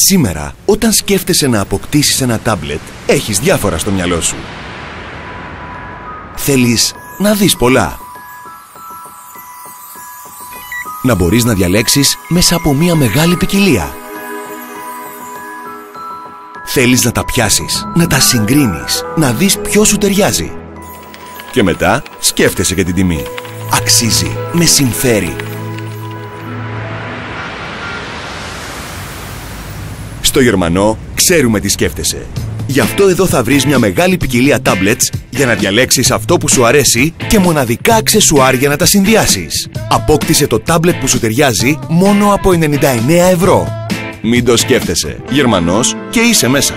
Σήμερα, όταν σκέφτεσαι να αποκτήσεις ένα τάμπλετ, έχεις διάφορα στο μυαλό σου. Θέλεις να δεις πολλά. Να μπορείς να διαλέξεις μέσα από μια μεγάλη ποικιλία. Θέλεις να τα πιάσεις, να τα συγκρίνεις, να δεις ποιος σου ταιριάζει. Και μετά σκέφτεσαι για την τιμή. Αξίζει, με συμφέρει. Στο Γερμανό ξέρουμε τι σκέφτεσαι. Γι' αυτό εδώ θα βρεις μια μεγάλη ποικιλία tablets για να διαλέξεις αυτό που σου αρέσει και μοναδικά αξεσουάρ για να τα συνδυάσεις. Απόκτησε το tablet που σου ταιριάζει μόνο από 99 ευρώ. Μην το σκέφτεσαι. Γερμανός και είσαι μέσα.